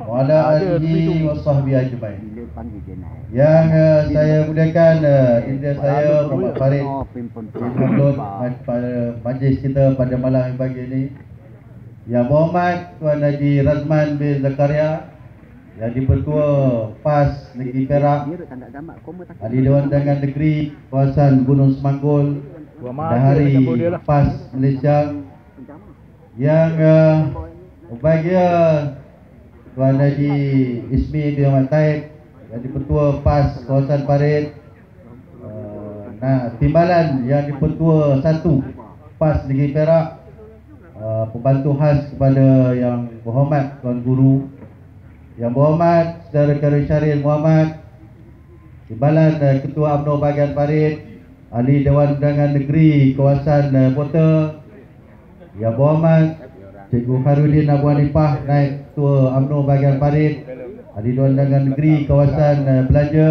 wa ala alihi wa sahbihi ajma'in. Yang uh, saya muliakan uh, India saya Muhammad Farid Imam pada majlis kita pada malam pagi ini. Yang berhormat Tuan Haji Razman bin Zakaria Yang dipertua PAS Negeri Perak Ahli Dewan Undangan Negeri Kawasan Gunung Semanggul Dahari PAS Malaysia. Yang uh, berbahagia Tuan Haji Ismi bin Ahmad Taib yang dipertua PAS kawasan Parit uh, nah timbalan yang dipertua satu PAS Negeri Perak uh, pembantu khas kepada yang berhormat Tuan Guru yang berhormat Saudara Karun Syaril Muhammad timbalan uh, Ketua UMNO Bahagian Parit Ahli Dewan Undangan Negeri kawasan uh, Bota yang berhormat Cikgu Harudin Abu Hanifah Naik Ketua UMNO Bahagian Parit Ahli Dewan Undangan Negeri kawasan uh, belanja.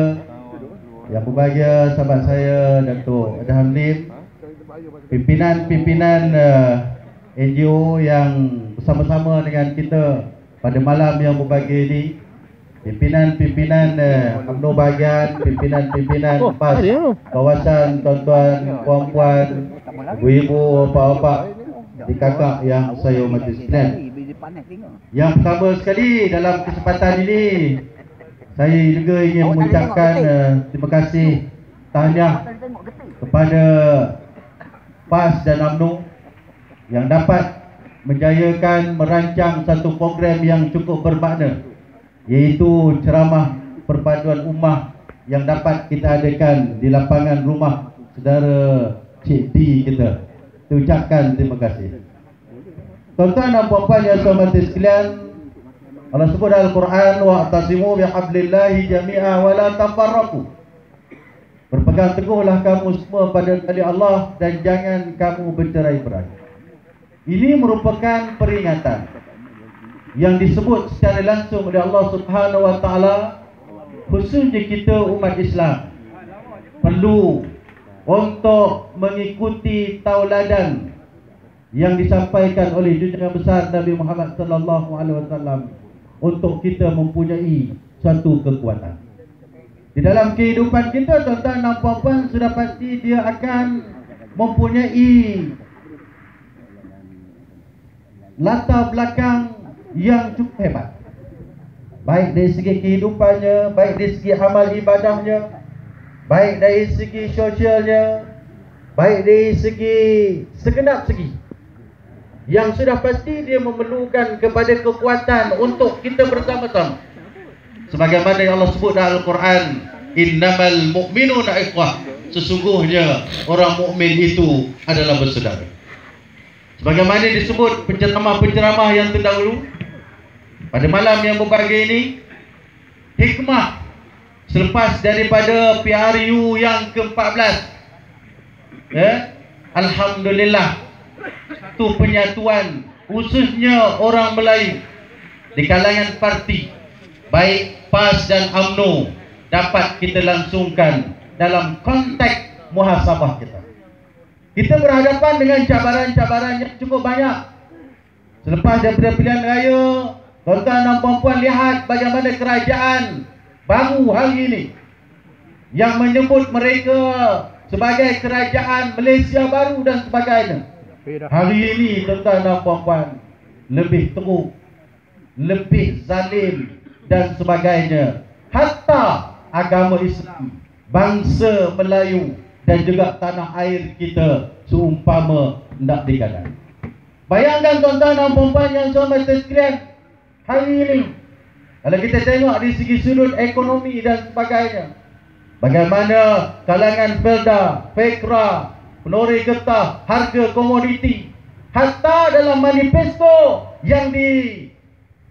Yang berbahagia sahabat saya Datuk Adham Lim. Pimpinan-pimpinan uh, NGO yang bersama-sama dengan kita pada malam yang berbahagia ini. Pimpinan-pimpinan uh, UMNO bahagian Pimpinan-pimpinan PAS kawasan tuan-tuan, puan-puan Ibu-ibu, bapak-bapak Di kakak yang saya hormati sekalian. Yang pertama sekali dalam kesempatan ini Saya juga ingin mengucapkan uh, terima kasih Tahniah kepada PAS dan UMNO Yang dapat menjayakan merancang satu program yang cukup bermakna Iaitu ceramah perpaduan ummah Yang dapat kita adakan di lapangan rumah saudara Cik D kita Ucapkan terima kasih. Tuan-tuan dan puan-puan yang hormati sekalian Allah sebut dalam Al-Quran Wa'tasimu bihablillahi jami'a wa la tafarraku Berpegang teguhlah kamu semua pada tali Allah Dan jangan kamu bercerai berai Ini merupakan peringatan Yang disebut secara langsung oleh Allah subhanahu wa ta'ala Khususnya kita umat Islam Perlu untuk mengikuti tauladan yang disampaikan oleh junjungan besar Nabi Muhammad sallallahu alaihi wasallam untuk kita mempunyai satu kekuatan. Di dalam kehidupan kita tuan-tuan dan puan-puan sudah pasti dia akan mempunyai latar belakang yang cukup hebat. Baik dari segi kehidupannya, baik dari segi amal ibadahnya, baik dari segi sosialnya, baik dari segi segenap segi yang sudah pasti dia memerlukan kepada kekuatan untuk kita bersama-sama. Sebagaimana yang Allah sebut dalam Al-Quran, innamal mu'minuna ikhwah. Sesungguhnya orang mukmin itu adalah bersaudara. Sebagaimana disebut penceramah-penceramah yang terdahulu pada malam yang berbahagia ini, hikmah selepas daripada PRU yang ke-14. Ya, alhamdulillah satu penyatuan khususnya orang Melayu di kalangan parti baik PAS dan AMNO dapat kita langsungkan dalam konteks muhasabah kita. Kita berhadapan dengan cabaran-cabaran yang cukup banyak. Selepas daripada pilihan raya, tuan-tuan dan puan-puan lihat bagaimana kerajaan baru hari ini yang menyebut mereka sebagai kerajaan Malaysia baru dan sebagainya. Hari ini tuan-tuan dan puan-puan Lebih teruk Lebih zalim Dan sebagainya. Hatta agama Islam Bangsa Melayu Dan juga tanah air kita Seumpama nak digadai. Bayangkan tuan-tuan dan puan-puan yang sama sekalian Hari ini Kalau kita tengok dari segi sudut ekonomi dan sebagainya Bagaimana kalangan Felda, Fekra, penori getah harga komoditi hatta dalam manifesto yang di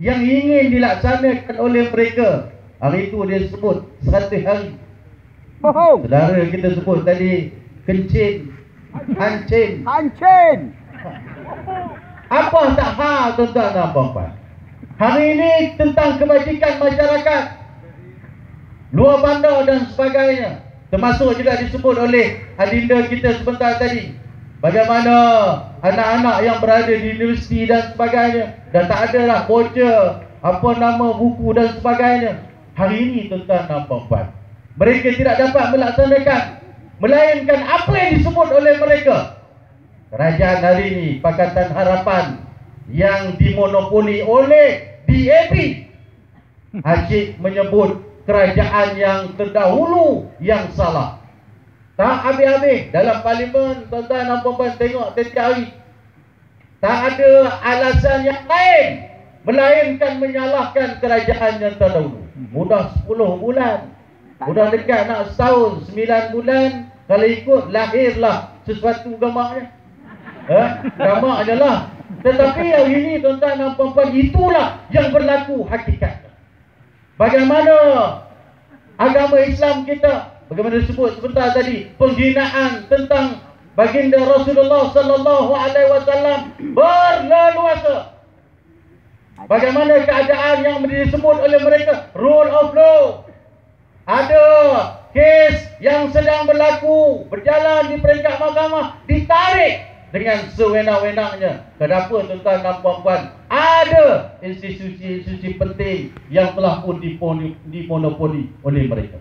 yang ingin dilaksanakan oleh mereka hari itu dia sebut 100 hari. Saudara kita sebut tadi kencing hancin hancin apa tak ha tuan-tuan dan puan hari ini tentang kebajikan masyarakat luar bandar dan sebagainya Termasuk juga disebut oleh adinda kita sebentar tadi Bagaimana anak-anak yang berada di universiti dan sebagainya Dan tak adalah bocor apa nama buku dan sebagainya. Hari ini tuan-tuan dan puan mereka tidak dapat melaksanakan melainkan apa yang disebut oleh mereka. Kerajaan hari ini Pakatan Harapan yang dimonopoli oleh DAP. Haji menyebut kerajaan yang terdahulu yang salah. Tak habis-habis dalam parlimen tuan-tuan dan puan tengok setiap hari. Tak ada alasan yang lain melainkan menyalahkan kerajaan yang terdahulu. Mudah 10 bulan. Mudah dekat nak setahun, 9 bulan kalau ikut lahirlah sesuatu gamaknya. Eh, gamaknya lah. Tetapi hari ini tuan-tuan dan puan itulah yang berlaku hakikat. Bagaimana agama Islam kita bagaimana disebut sebentar tadi penghinaan tentang baginda Rasulullah sallallahu alaihi wasallam berleluasa. Bagaimana keadaan yang disebut oleh mereka rule of law. Ada kes yang sedang berlaku berjalan di peringkat mahkamah ditarik dengan sewenang-wenangnya. Kenapa tuan-tuan dan puan-puan? Ada institusi-institusi penting yang telah pun dimonopoli oleh mereka.